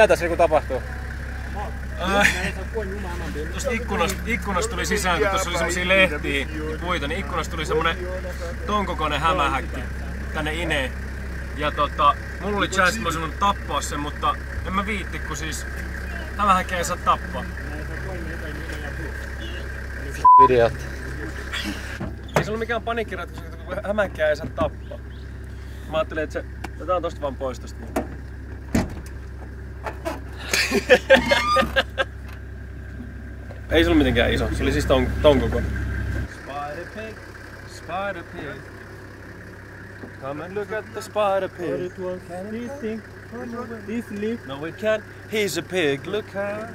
Mitä tässä niinku tapahtuu? Tuosta ikkunasta, ikkunasta tuli sisään, kun tuossa oli semmosia lehtiä ja puita, niin ikkunasta tuli semmonen ton kokoinen hämähäkki tänne ineen. Ja tota, mulla oli chance, että mä olisin tappaa sen, mutta en mä viitti, kun siis hämähäkkiä ei saa tappaa. Videot. Ei se ollut mikään paniikkiratkaisu, kun hämähäkkiä ei saa tappaa. Mä ajattelin, että se otetaan tosta vaan pois tosta. Ei se ollut mitenkään iso, se oli siis ton, ton koko. Spider pig, spider pig. Come and look at the spider pig. This leaf No we can't, he's a pig, look how.